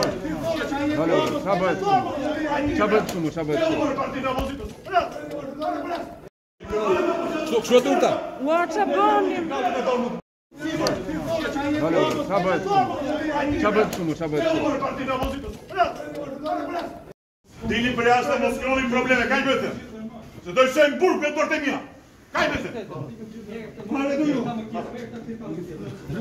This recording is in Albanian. Çfarë bëhet? Çfarë bëhet këtu? Çfarë bëhet këtu? Çfarë Do Ua çfarë bën? Çfarë bëhet këtu? Çfarë Dini për jashtë mos kërkoni probleme, kaj bëhet. Se do të shojmë burg me dorë të mia. Kaj bëhet.